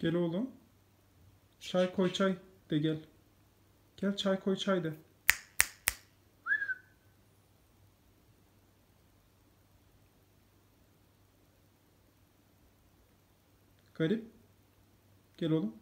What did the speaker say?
Gel oğlum. Çay koy çay de gel. Gel çay koy çay de. Garip. Gel oğlum.